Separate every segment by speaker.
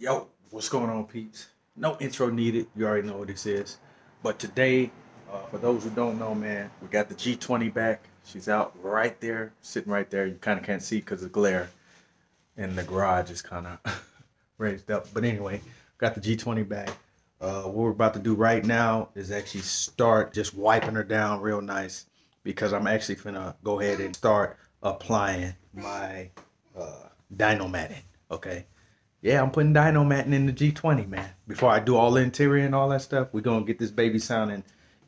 Speaker 1: Yo, what's going on, peeps? No intro needed. You already know what this is. But today, uh, for those who don't know, man, we got the G20 back. She's out right there, sitting right there. You kind of can't see because of glare. And the garage is kind of raised up. But anyway, got the G20 back. Uh, what we're about to do right now is actually start just wiping her down real nice because I'm actually gonna go ahead and start applying my uh, Dynomatting. Okay yeah, I'm putting Dynomatting in the G20, man. Before I do all the interior and all that stuff, we're gonna get this baby sounding,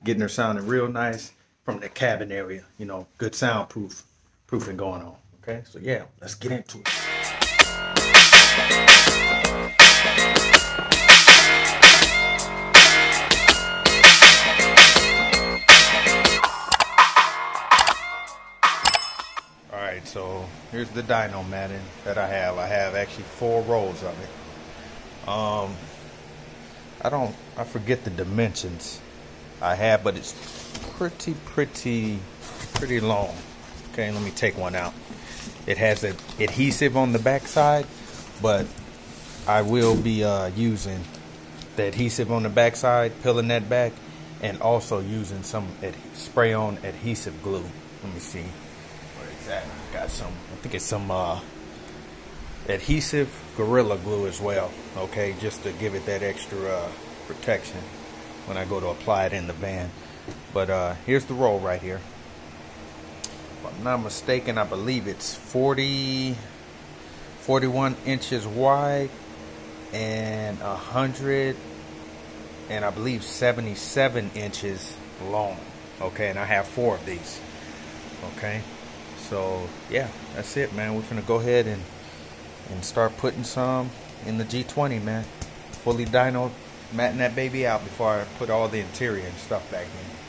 Speaker 1: getting her sounding real nice from the cabin area. You know, good soundproof, proofing going on. Okay, so yeah, let's get into it. So here's the Dynomatting that I have. I have actually four rolls of it. Um, I don't, I forget the dimensions I have, but it's pretty, pretty, pretty long. Okay, let me take one out. It has an adhesive on the back side, but I will be uh, using the adhesive on the back side, peeling that back, and also using some spray on adhesive glue. Let me see that. Got some, I think it's some uh, adhesive Gorilla Glue as well. Okay, just to give it that extra uh, protection when I go to apply it in the van. But uh, here's the roll right here. If I'm not mistaken, I believe it's 40, 41 inches wide and 100 and I believe 77 inches long. Okay, and I have four of these. Okay. So yeah, that's it, man. We're gonna go ahead and and start putting some in the G20, man. Fully dyno matting that baby out before I put all the interior and stuff back in.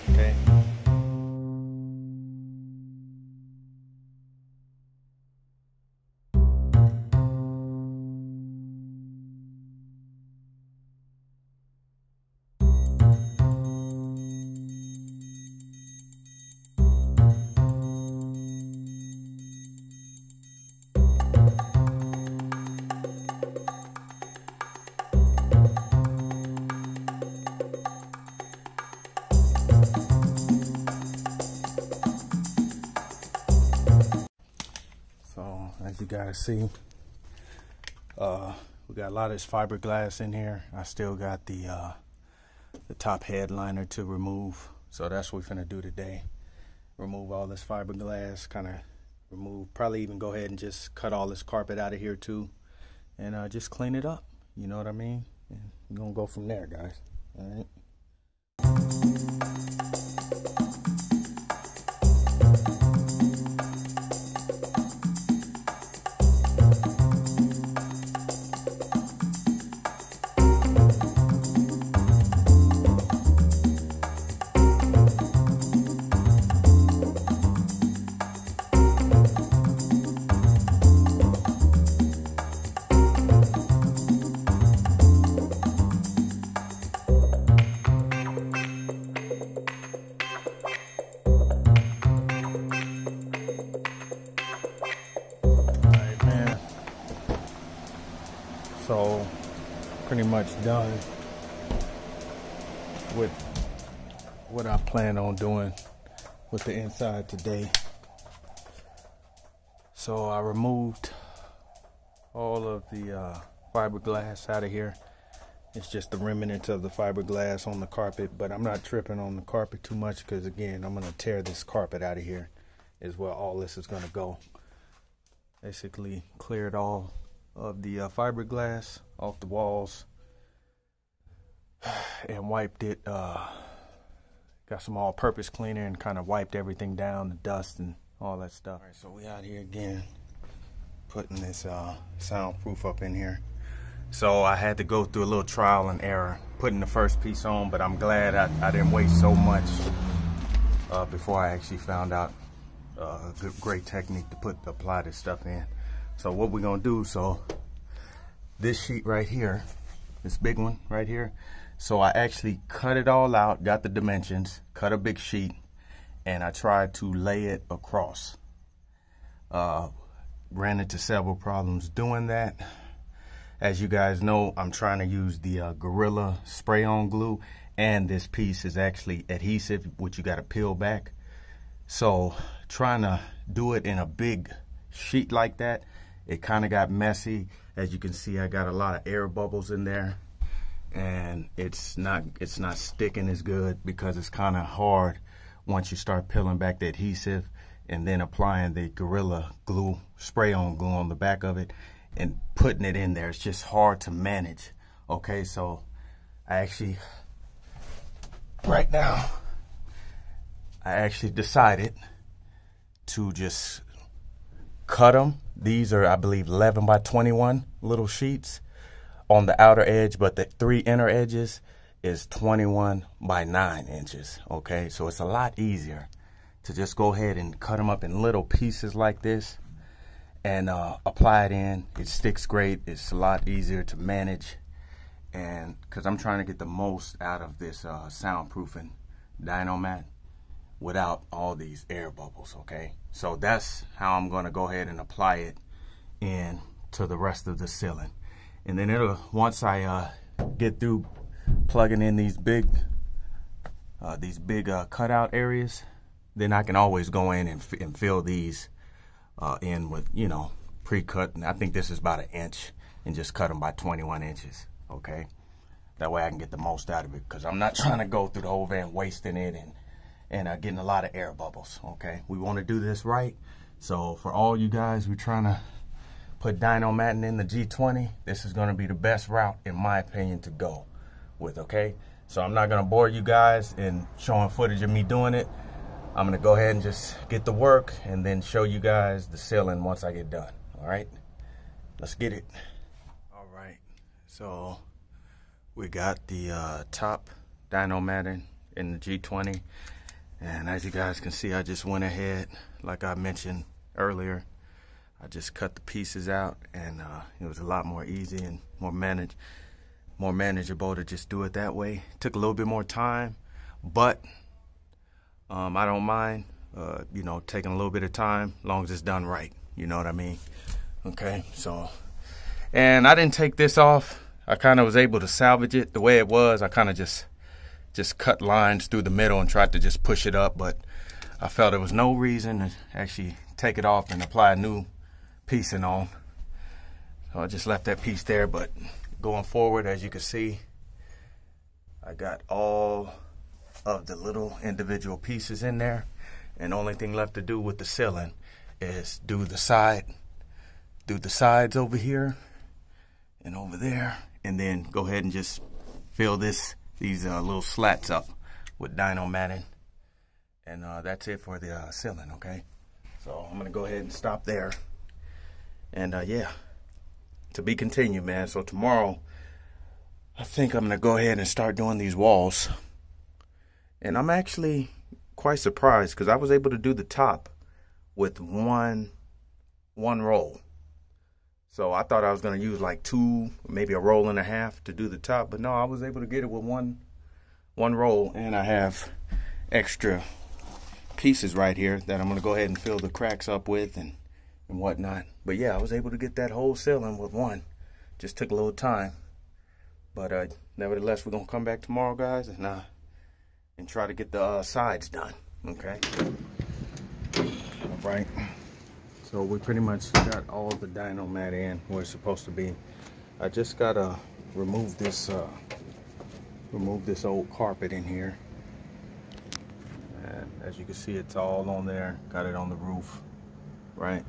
Speaker 1: Guys see. Uh, we got a lot of this fiberglass in here. I still got the uh, the top headliner to remove. So that's what we're gonna do today. Remove all this fiberglass, kind of remove, probably even go ahead and just cut all this carpet out of here too. And uh, just clean it up. You know what I mean? And we're gonna go from there, guys. All right. Much done with what I plan on doing with the inside today. So I removed all of the uh, fiberglass out of here. It's just the remnants of the fiberglass on the carpet, but I'm not tripping on the carpet too much because again, I'm gonna tear this carpet out of here is where all this is gonna go. Basically cleared all of the uh, fiberglass off the walls and wiped it. Uh, got some all-purpose cleaner and kind of wiped everything down, the dust and all that stuff. All right, so we out here again, putting this uh, soundproof up in here. So I had to go through a little trial and error, putting the first piece on, but I'm glad I, I didn't waste so much uh, before I actually found out uh, a good, great technique to put apply this stuff in. So what we're gonna do, so this sheet right here, this big one right here, so I actually cut it all out, got the dimensions, cut a big sheet, and I tried to lay it across. Uh, ran into several problems doing that. as you guys know, I'm trying to use the uh, Gorilla spray-on glue, and this piece is actually adhesive, which you got to peel back. So trying to do it in a big sheet like that, it kind of got messy. As you can see, I got a lot of air bubbles in there and it's not it's not sticking as good because it's kind of hard once you start peeling back the adhesive and then applying the Gorilla glue, spray on glue on the back of it and putting it in there. It's just hard to manage. Okay, so I actually, right now, I actually decided to just cut them. These are, I believe, 11 by 21 little sheets on the outer edge, but the three inner edges is 21 by 9 inches. Okay, so it's a lot easier to just go ahead and cut them up in little pieces like this and uh, apply it in. It sticks great. It's a lot easier to manage and because I'm trying to get the most out of this uh, soundproofing Dynomat without all these air bubbles, okay? So that's how I'm going to go ahead and apply it in to the rest of the ceiling. And then it'll, once I uh, get through plugging in these big, uh, these big uh, cutout areas, then I can always go in and, and fill these uh, in with, you know, pre-cut. And I think this is about an inch and just cut them by 21 inches, okay? That way I can get the most out of it because I'm not trying to go through the whole van wasting it and, and uh, getting a lot of air bubbles, okay? We want to do this right. So for all you guys, we're trying to put Dynomatting in the G20. This is going to be the best route, in my opinion, to go with, okay? So I'm not going to bore you guys in showing footage of me doing it. I'm gonna go ahead and just get the work and then show you guys the ceiling once I get done. All right, let's get it. All right, so we got the uh, top Dynomatting in the G20. And as you guys can see, I just went ahead, like I mentioned earlier, I just cut the pieces out and uh, it was a lot more easy and more manage, more manageable to just do it that way. It Took a little bit more time, but um, I don't mind, uh, you know, taking a little bit of time, as long as it's done right. You know what I mean? Okay, so, and I didn't take this off. I kind of was able to salvage it the way it was. I kind of just, just cut lines through the middle and tried to just push it up, but I felt there was no reason to actually take it off and apply a new piecing on. So I just left that piece there, but going forward, as you can see, I got all of the little individual pieces in there. And only thing left to do with the ceiling is do the side, do the sides over here and over there, and then go ahead and just fill this these uh, little slats up with Dynomatting. And uh, that's it for the uh, ceiling, okay? So I'm gonna go ahead and stop there. And uh, yeah, to be continued, man. So tomorrow, I think I'm gonna go ahead and start doing these walls. And I'm actually quite surprised because I was able to do the top with one one roll. So I thought I was going to use like two, maybe a roll and a half to do the top, but no, I was able to get it with one one roll and I have extra pieces right here that I'm going to go ahead and fill the cracks up with and and whatnot. But yeah, I was able to get that whole ceiling with one. Just took a little time. But uh, nevertheless, we're going to come back tomorrow, guys, and uh, and try to get the uh, sides done, okay? All right. So we pretty much got all the Dynomat in where it's supposed to be. I just gotta remove this, uh, remove this old carpet in here. And as you can see, it's all on there. Got it on the roof, right?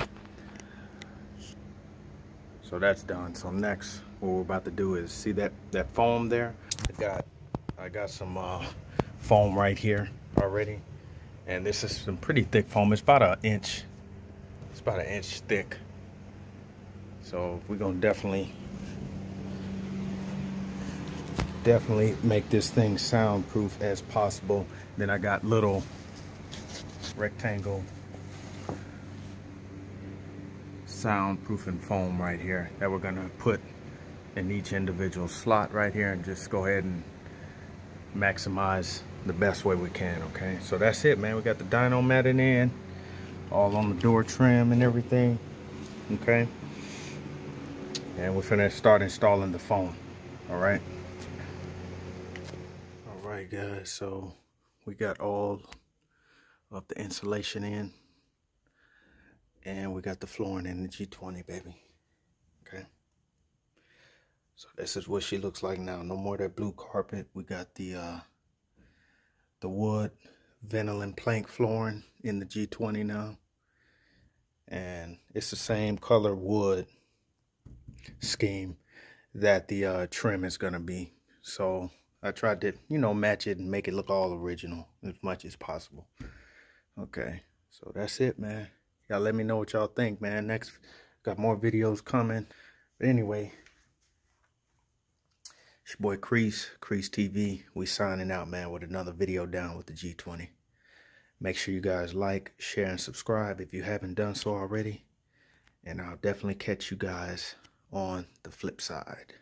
Speaker 1: So that's done. So next, what we're about to do is see that that foam there. I got I got some uh, foam right here already. And this is some pretty thick foam. It's about an inch. It's about an inch thick. So we're gonna definitely definitely make this thing soundproof as possible. Then I got little rectangle soundproofing foam right here that we're gonna put in each individual slot right here and just go ahead and maximize the best way we can, okay? So that's it, man. We got the Dynomatting in, all on the door trim and everything, okay? and we're finna start installing the phone. All right. All right, guys. So we got all of the insulation in, and we got the flooring in the G20, baby. Okay. So this is what she looks like now. No more that blue carpet. We got the uh, the wood Venylin plank flooring in the G20 now. And it's the same color wood scheme that the uh, trim is going to be. So I tried to, you know, match it and make it look all original as much as possible. Okay, so that's it, man. Y'all let me know what y'all think, man. Next, got more videos coming. But anyway, it's your boy Kriese, Kriese TV. We signing out, man, with another video down with the G20. Make sure you guys like, share, and subscribe if you haven't done so already. And I'll definitely catch you guys on the flip side.